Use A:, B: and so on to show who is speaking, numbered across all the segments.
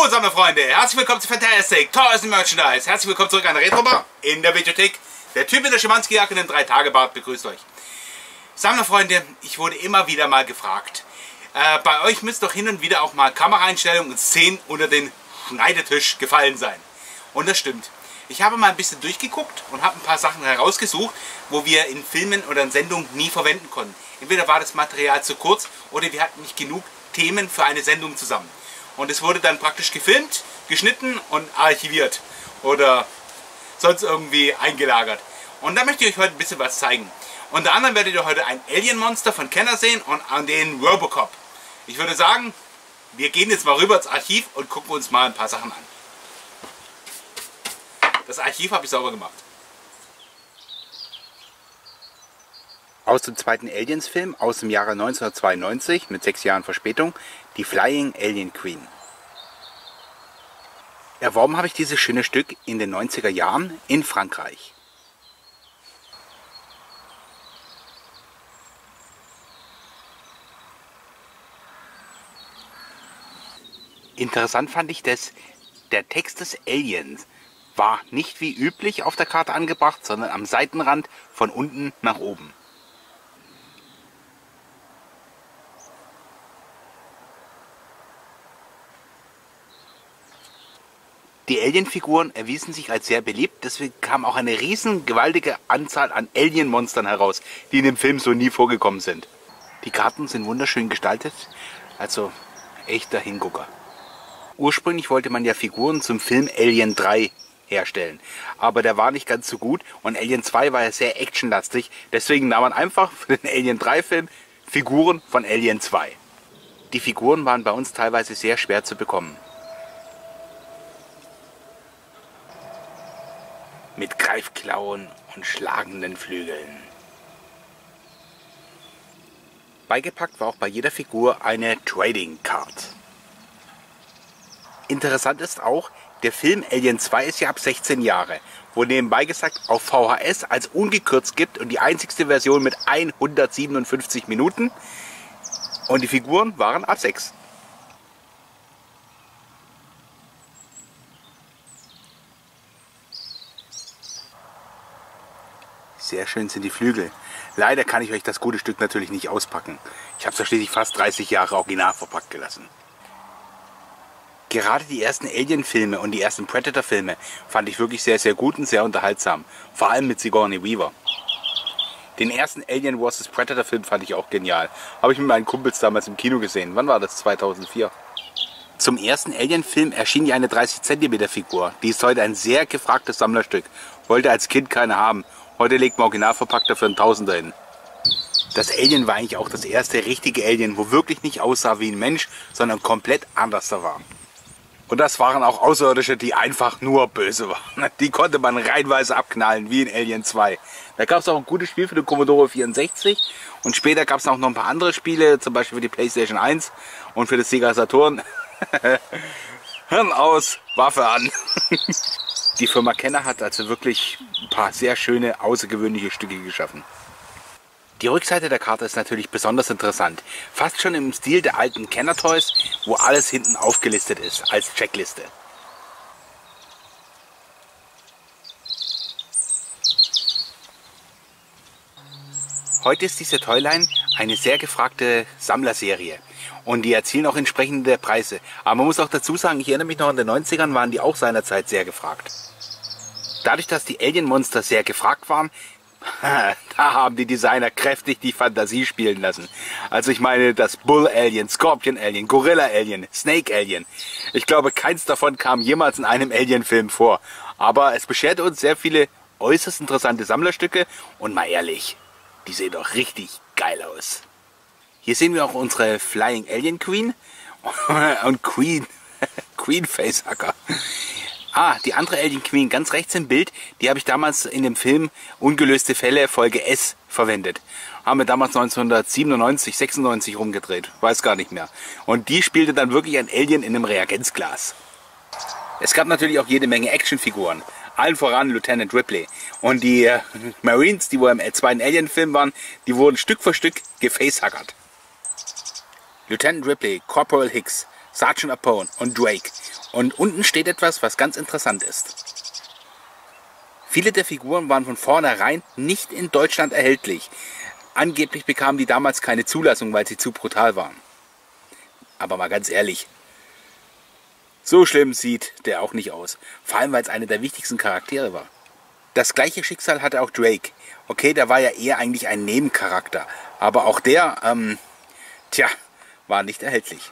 A: Hallo Sammelfreunde, herzlich willkommen zu Fantastic, tolles Merchandise. Herzlich willkommen zurück an der Retrobar in der Videothek. Der Typ mit der Schimanski-Jacke und dem 3-Tage-Bart begrüßt euch. Sammlerfreunde, ich wurde immer wieder mal gefragt. Äh, bei euch müsst doch hin und wieder auch mal Kameraeinstellungen und Szenen unter den Schneidetisch gefallen sein. Und das stimmt. Ich habe mal ein bisschen durchgeguckt und habe ein paar Sachen herausgesucht, wo wir in Filmen oder in Sendungen nie verwenden konnten. Entweder war das Material zu kurz oder wir hatten nicht genug Themen für eine Sendung zusammen. Und es wurde dann praktisch gefilmt, geschnitten und archiviert oder sonst irgendwie eingelagert. Und da möchte ich euch heute ein bisschen was zeigen. Unter anderem werdet ihr heute ein Alien-Monster von Kenner sehen und an den Robocop. Ich würde sagen, wir gehen jetzt mal rüber ins Archiv und gucken uns mal ein paar Sachen an. Das Archiv habe ich sauber gemacht. Aus dem zweiten Aliens-Film aus dem Jahre 1992 mit sechs Jahren Verspätung, die Flying Alien Queen. Erworben habe ich dieses schöne Stück in den 90er Jahren in Frankreich. Interessant fand ich, dass der Text des Aliens war nicht wie üblich auf der Karte angebracht, sondern am Seitenrand von unten nach oben. Die Alien-Figuren erwiesen sich als sehr beliebt, deswegen kam auch eine riesen gewaltige Anzahl an Alien-Monstern heraus, die in dem Film so nie vorgekommen sind. Die Karten sind wunderschön gestaltet, also echter Hingucker. Ursprünglich wollte man ja Figuren zum Film Alien 3 herstellen, aber der war nicht ganz so gut und Alien 2 war ja sehr actionlastig, deswegen nahm man einfach für den Alien 3 Film Figuren von Alien 2. Die Figuren waren bei uns teilweise sehr schwer zu bekommen. Mit Greifklauen und schlagenden Flügeln. Beigepackt war auch bei jeder Figur eine Trading Card. Interessant ist auch, der Film Alien 2 ist ja ab 16 Jahre, wo nebenbei gesagt auf VHS als ungekürzt gibt und die einzigste Version mit 157 Minuten und die Figuren waren ab 6. Sehr schön sind die Flügel. Leider kann ich euch das gute Stück natürlich nicht auspacken. Ich habe es ja schließlich fast 30 Jahre original verpackt gelassen. Gerade die ersten Alien-Filme und die ersten Predator-Filme fand ich wirklich sehr, sehr gut und sehr unterhaltsam. Vor allem mit Sigourney Weaver. Den ersten Alien vs. Predator-Film fand ich auch genial. Habe ich mit meinen Kumpels damals im Kino gesehen. Wann war das? 2004. Zum ersten Alien-Film erschien ja eine 30 cm Figur. Die ist heute ein sehr gefragtes Sammlerstück. Wollte als Kind keine haben Heute legt man original verpackt dafür einen Tausender hin. Das Alien war eigentlich auch das erste richtige Alien, wo wirklich nicht aussah wie ein Mensch, sondern komplett anders da war. Und das waren auch Außerirdische, die einfach nur böse waren. Die konnte man reinweise abknallen, wie in Alien 2. Da gab es auch ein gutes Spiel für den Commodore 64 und später gab es auch noch ein paar andere Spiele, zum Beispiel für die Playstation 1 und für das Sega Saturn. Hirn aus, Waffe an. Die Firma Kenner hat also wirklich ein paar sehr schöne, außergewöhnliche Stücke geschaffen. Die Rückseite der Karte ist natürlich besonders interessant. Fast schon im Stil der alten Kenner Toys, wo alles hinten aufgelistet ist, als Checkliste. Heute ist diese Toyline eine sehr gefragte Sammlerserie und die erzielen auch entsprechende Preise. Aber man muss auch dazu sagen, ich erinnere mich noch, in den 90ern waren die auch seinerzeit sehr gefragt. Dadurch, dass die Alien-Monster sehr gefragt waren, da haben die Designer kräftig die Fantasie spielen lassen. Also ich meine das Bull-Alien, Scorpion-Alien, Gorilla-Alien, Snake-Alien. Ich glaube, keins davon kam jemals in einem Alien-Film vor. Aber es bescherte uns sehr viele äußerst interessante Sammlerstücke und mal ehrlich, die sehen doch richtig geil aus. Hier sehen wir auch unsere Flying Alien Queen und Queen, Queen Facehacker. Ah, die andere Alien Queen ganz rechts im Bild, die habe ich damals in dem Film Ungelöste Fälle Folge S verwendet. Haben wir damals 1997, 96 rumgedreht, weiß gar nicht mehr. Und die spielte dann wirklich ein Alien in einem Reagenzglas. Es gab natürlich auch jede Menge Actionfiguren. Allen voran Lieutenant Ripley. Und die äh, Marines, die wohl im zweiten Alien-Film waren, die wurden Stück für Stück gefacehackert. Lieutenant Ripley, Corporal Hicks, Sergeant Apone und Drake. Und unten steht etwas, was ganz interessant ist. Viele der Figuren waren von vornherein nicht in Deutschland erhältlich. Angeblich bekamen die damals keine Zulassung, weil sie zu brutal waren. Aber mal ganz ehrlich, so schlimm sieht der auch nicht aus. Vor allem, weil es einer der wichtigsten Charaktere war. Das gleiche Schicksal hatte auch Drake. Okay, der war ja eher eigentlich ein Nebencharakter. Aber auch der, ähm, tja, war nicht erhältlich.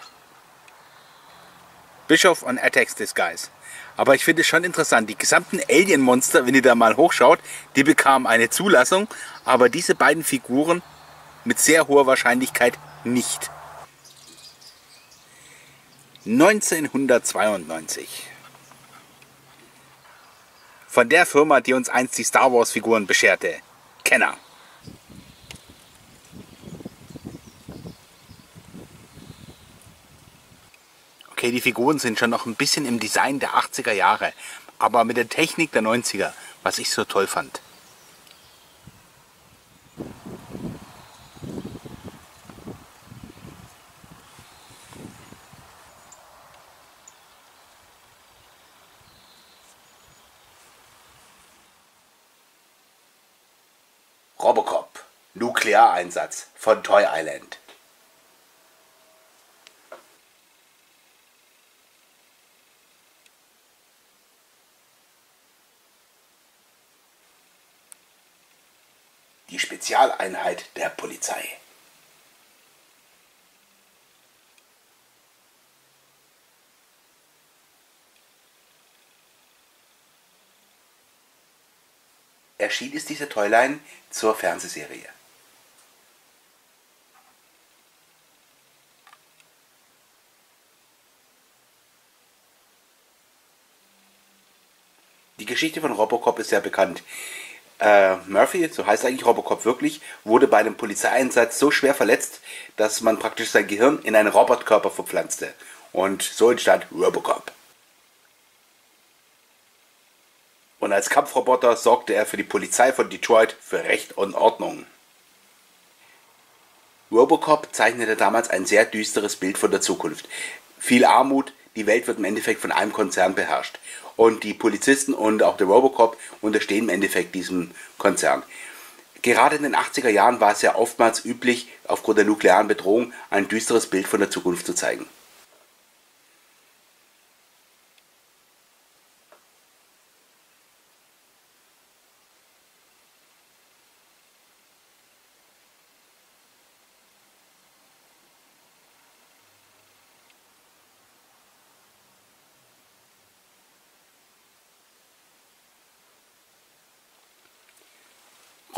A: Bischof on Attacks Disguise. Aber ich finde es schon interessant, die gesamten Alien-Monster, wenn ihr da mal hochschaut, die bekamen eine Zulassung, aber diese beiden Figuren mit sehr hoher Wahrscheinlichkeit nicht. 1992. Von der Firma, die uns einst die Star Wars Figuren bescherte. Kenner. Okay, die Figuren sind schon noch ein bisschen im Design der 80er Jahre, aber mit der Technik der 90er, was ich so toll fand. Robocop, Nukleareinsatz von Toy Island. die Spezialeinheit der Polizei. Erschien ist diese Toyline zur Fernsehserie. Die Geschichte von Robocop ist ja bekannt. Äh, Murphy, so heißt eigentlich Robocop wirklich, wurde bei einem Polizeieinsatz so schwer verletzt, dass man praktisch sein Gehirn in einen Robotkörper verpflanzte. Und so entstand Robocop. Und als Kampfroboter sorgte er für die Polizei von Detroit für Recht und Ordnung. Robocop zeichnete damals ein sehr düsteres Bild von der Zukunft. Viel Armut, die Welt wird im Endeffekt von einem Konzern beherrscht. Und die Polizisten und auch der Robocop unterstehen im Endeffekt diesem Konzern. Gerade in den 80er Jahren war es ja oftmals üblich, aufgrund der nuklearen Bedrohung ein düsteres Bild von der Zukunft zu zeigen.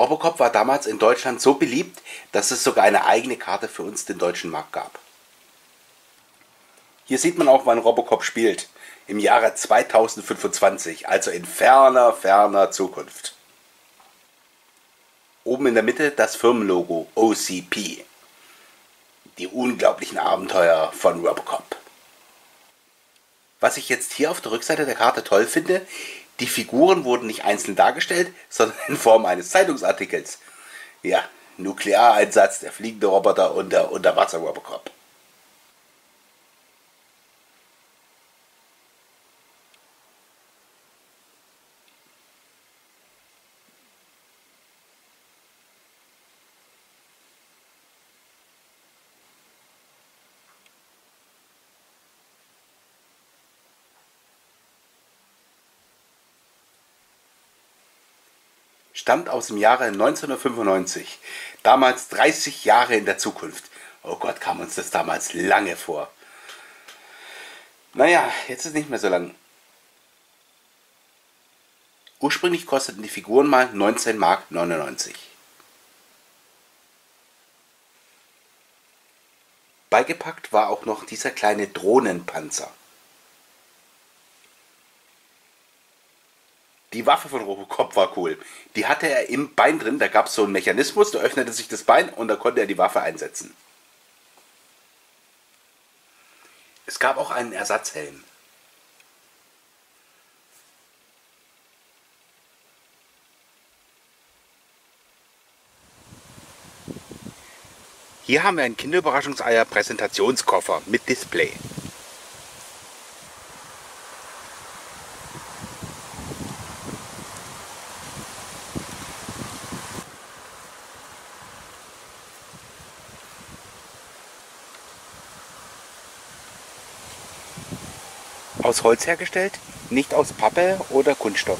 A: Robocop war damals in Deutschland so beliebt, dass es sogar eine eigene Karte für uns den deutschen Markt gab. Hier sieht man auch, wann Robocop spielt. Im Jahre 2025, also in ferner, ferner Zukunft. Oben in der Mitte das Firmenlogo OCP. Die unglaublichen Abenteuer von Robocop. Was ich jetzt hier auf der Rückseite der Karte toll finde, die Figuren wurden nicht einzeln dargestellt, sondern in Form eines Zeitungsartikels. Ja, Nukleareinsatz, der fliegende Roboter und der Unterwasser-Robocop. Stammt aus dem Jahre 1995. Damals 30 Jahre in der Zukunft. Oh Gott, kam uns das damals lange vor. Naja, jetzt ist nicht mehr so lang. Ursprünglich kosteten die Figuren mal 19 Mark 99. Beigepackt war auch noch dieser kleine Drohnenpanzer. Die Waffe von Robocop war cool. Die hatte er im Bein drin, da gab es so einen Mechanismus, da öffnete sich das Bein und da konnte er die Waffe einsetzen. Es gab auch einen Ersatzhelm. Hier haben wir einen Kinderüberraschungseier Präsentationskoffer mit Display. Aus Holz hergestellt, nicht aus Pappe oder Kunststoff.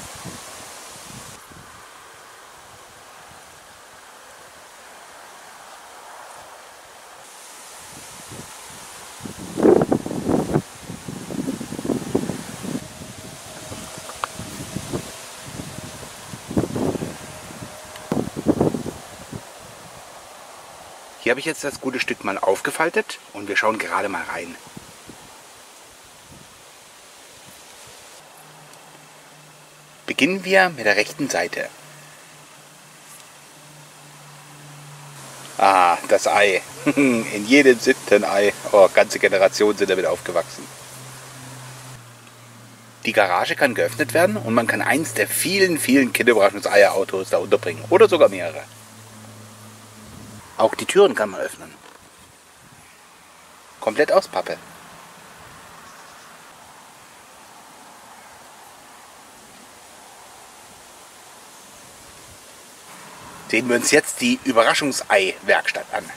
A: Hier habe ich jetzt das gute Stück mal aufgefaltet und wir schauen gerade mal rein. Beginnen wir mit der rechten Seite. Ah, das Ei. In jedem siebten Ei. Oh, ganze Generationen sind damit aufgewachsen. Die Garage kann geöffnet werden und man kann eins der vielen, vielen Kinderüberraschungseierautos da unterbringen. Oder sogar mehrere. Auch die Türen kann man öffnen. Komplett aus Pappe. Sehen wir uns jetzt die Überraschungsei-Werkstatt an.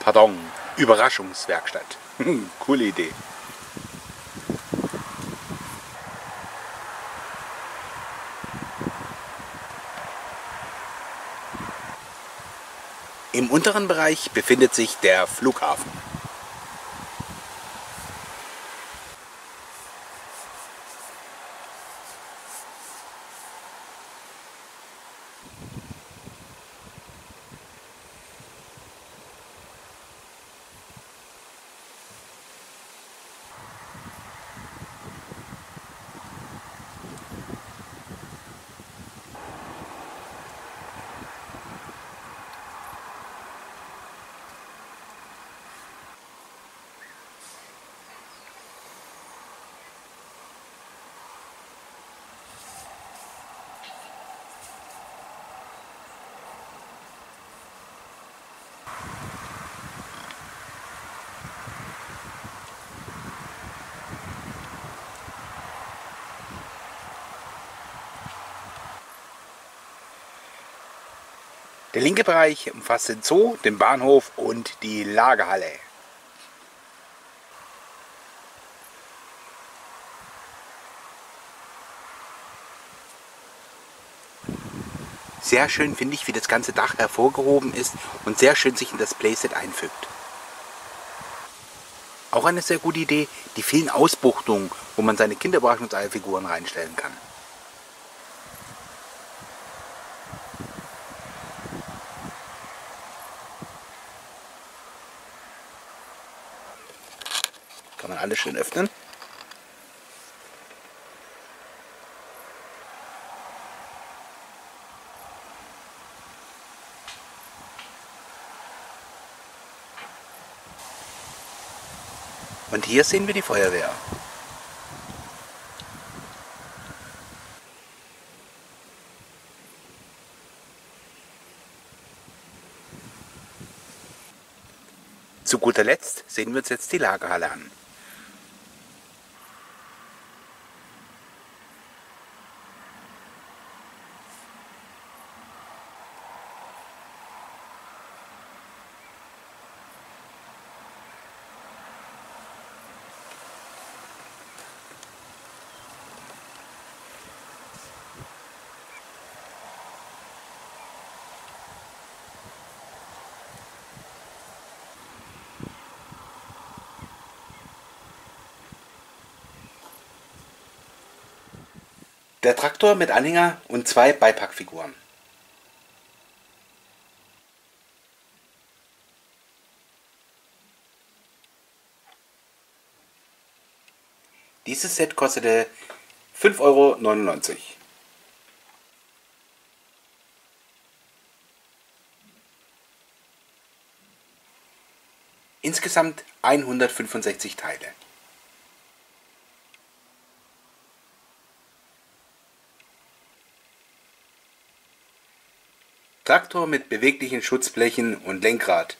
A: Pardon, Überraschungswerkstatt. Coole Idee. Im unteren Bereich befindet sich der Flughafen. Der linke Bereich umfasst den Zoo, den Bahnhof und die Lagerhalle. Sehr schön finde ich, wie das ganze Dach hervorgehoben ist und sehr schön sich in das Playset einfügt. Auch eine sehr gute Idee, die vielen Ausbuchtungen, wo man seine Kinderüberraschungseierfiguren reinstellen kann. Schön öffnen. Und hier sehen wir die Feuerwehr. Zu guter Letzt sehen wir uns jetzt die Lagerhalle an. Der Traktor mit Anhänger und zwei Beipackfiguren. Dieses Set kostete 5,99 Euro. Insgesamt 165 Teile. Traktor mit beweglichen Schutzblechen und Lenkrad,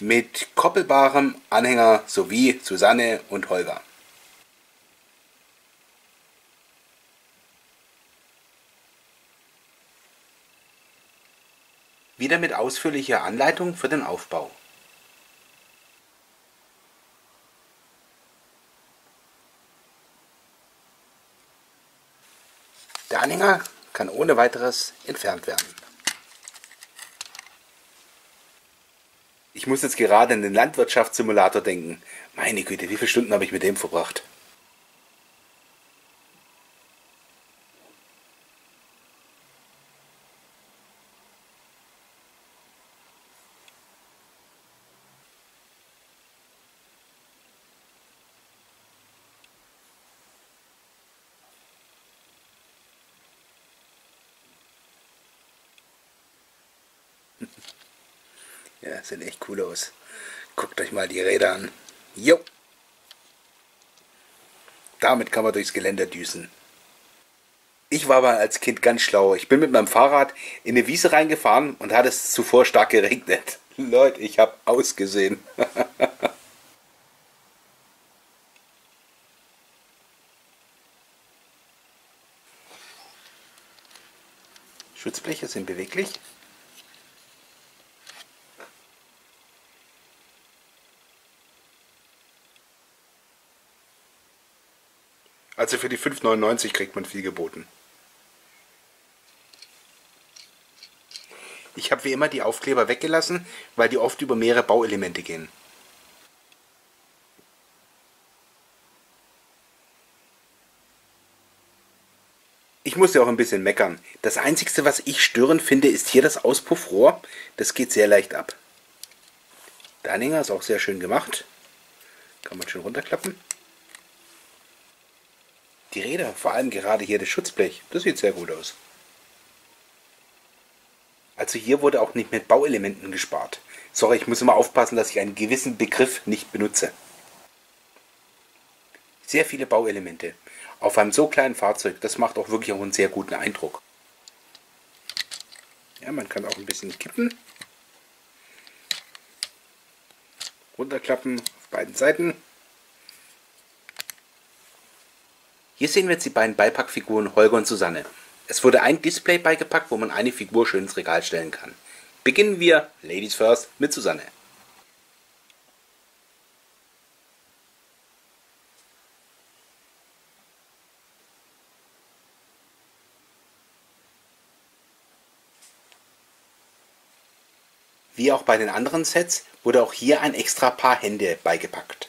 A: mit koppelbarem Anhänger sowie Susanne und Holger. Wieder mit ausführlicher Anleitung für den Aufbau. Der Anhänger kann ohne weiteres entfernt werden. Ich muss jetzt gerade an den Landwirtschaftssimulator denken. Meine Güte, wie viele Stunden habe ich mit dem verbracht? Ja, sehen echt cool aus. Guckt euch mal die Räder an. Jo! Damit kann man durchs Geländer düsen. Ich war mal als Kind ganz schlau. Ich bin mit meinem Fahrrad in eine Wiese reingefahren und hat es zuvor stark geregnet. Leute, ich habe ausgesehen. Schutzbleche sind beweglich. Also für die 5,99 kriegt man viel geboten. Ich habe wie immer die Aufkleber weggelassen, weil die oft über mehrere Bauelemente gehen. Ich muss ja auch ein bisschen meckern. Das Einzige, was ich störend finde, ist hier das Auspuffrohr. Das geht sehr leicht ab. Der Anhänger ist auch sehr schön gemacht. Kann man schön runterklappen. Die Räder, vor allem gerade hier das Schutzblech, das sieht sehr gut aus. Also hier wurde auch nicht mit Bauelementen gespart. Sorry, ich muss immer aufpassen, dass ich einen gewissen Begriff nicht benutze. Sehr viele Bauelemente. Auf einem so kleinen Fahrzeug, das macht auch wirklich auch einen sehr guten Eindruck. Ja, man kann auch ein bisschen kippen. Runterklappen auf beiden Seiten. Hier sehen wir jetzt die beiden Beipackfiguren Holger und Susanne. Es wurde ein Display beigepackt, wo man eine Figur schön ins Regal stellen kann. Beginnen wir, Ladies first, mit Susanne. Wie auch bei den anderen Sets wurde auch hier ein extra Paar Hände beigepackt.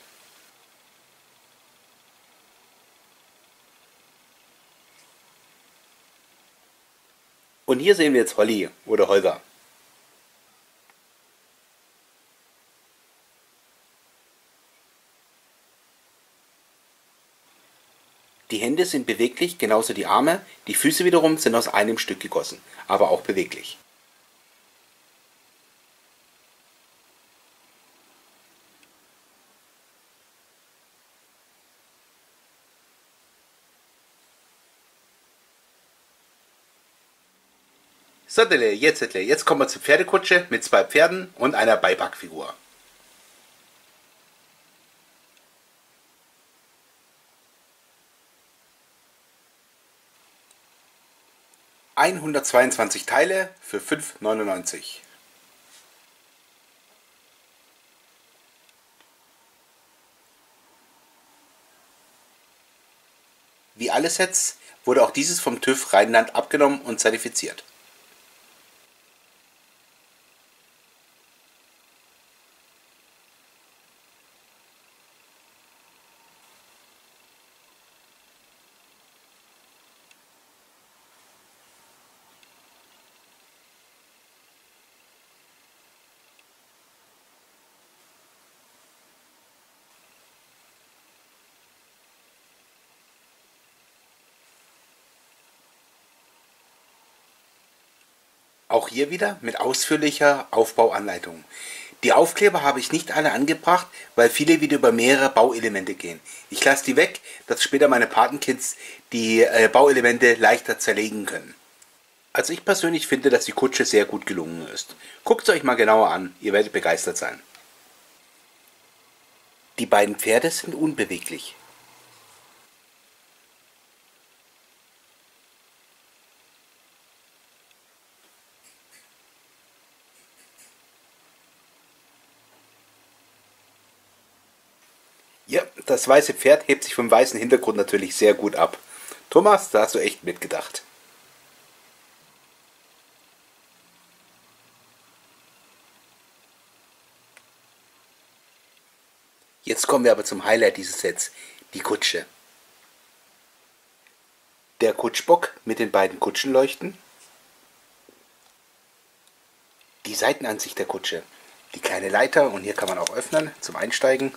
A: Und hier sehen wir jetzt Holly oder Holger. Die Hände sind beweglich, genauso die Arme. Die Füße wiederum sind aus einem Stück gegossen, aber auch beweglich. So, jetzt, jetzt kommen wir zur Pferdekutsche mit zwei Pferden und einer Beipackfigur. Einhundertzweiundzwanzig Teile für 5,99. Wie alle Sets wurde auch dieses vom TÜV Rheinland abgenommen und zertifiziert. Auch hier wieder mit ausführlicher Aufbauanleitung. Die Aufkleber habe ich nicht alle angebracht, weil viele wieder über mehrere Bauelemente gehen. Ich lasse die weg, dass später meine Patenkids die äh, Bauelemente leichter zerlegen können. Also ich persönlich finde, dass die Kutsche sehr gut gelungen ist. Guckt es euch mal genauer an, ihr werdet begeistert sein. Die beiden Pferde sind unbeweglich. das weiße Pferd hebt sich vom weißen Hintergrund natürlich sehr gut ab. Thomas, da hast du echt mitgedacht. Jetzt kommen wir aber zum Highlight dieses Sets, die Kutsche. Der Kutschbock mit den beiden Kutschenleuchten. Die Seitenansicht der Kutsche. Die kleine Leiter und hier kann man auch öffnen zum Einsteigen.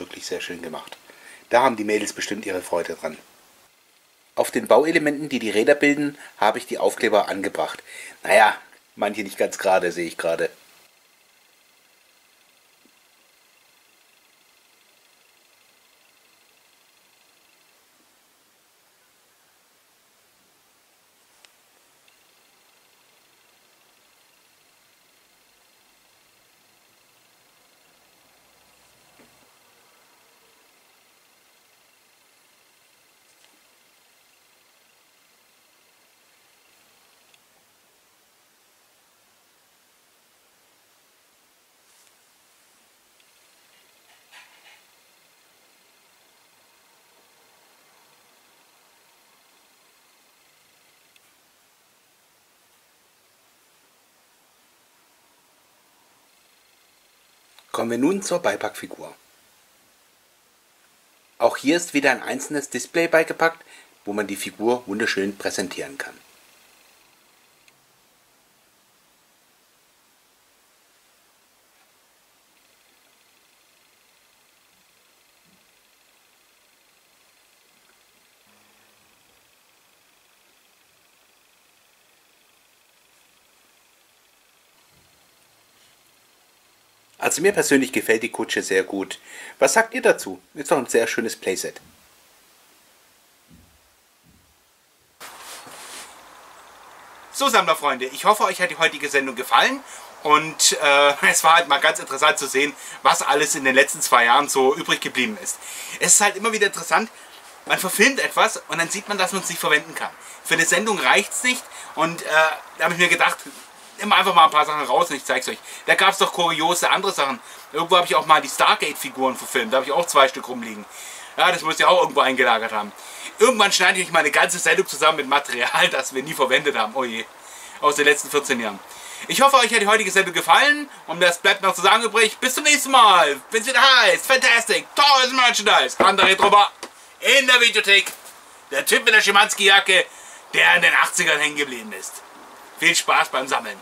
A: Wirklich sehr schön gemacht. Da haben die Mädels bestimmt ihre Freude dran. Auf den Bauelementen, die die Räder bilden, habe ich die Aufkleber angebracht. Naja, manche nicht ganz gerade, sehe ich gerade. Kommen wir nun zur Beipackfigur. Auch hier ist wieder ein einzelnes Display beigepackt, wo man die Figur wunderschön präsentieren kann. Also mir persönlich gefällt die Kutsche sehr gut. Was sagt ihr dazu? Ist doch ein sehr schönes Playset. So, Sammlerfreunde, ich hoffe, euch hat die heutige Sendung gefallen. Und äh, es war halt mal ganz interessant zu sehen, was alles in den letzten zwei Jahren so übrig geblieben ist. Es ist halt immer wieder interessant, man verfilmt etwas und dann sieht man, dass man es nicht verwenden kann. Für eine Sendung reicht es nicht und äh, da habe ich mir gedacht, nimm einfach mal ein paar Sachen raus und ich zeige es euch. Da gab es doch kuriose andere Sachen. Irgendwo habe ich auch mal die Stargate-Figuren verfilmt. Da habe ich auch zwei Stück rumliegen. Ja, das muss ich auch irgendwo eingelagert haben. Irgendwann schneide ich mal eine ganze Sendung zusammen mit Material, das wir nie verwendet haben. Oh je. Aus den letzten 14 Jahren. Ich hoffe, euch hat die heutige Sendung gefallen. Und das bleibt noch zu sagen übrig. Bis zum nächsten Mal. Es wieder heißt. Fantastic. Tolles Merchandise. Andere drüber. In der Videothek. Der Typ mit der Schimanski-Jacke, der in den 80ern hängen geblieben ist. Viel Spaß beim Sammeln.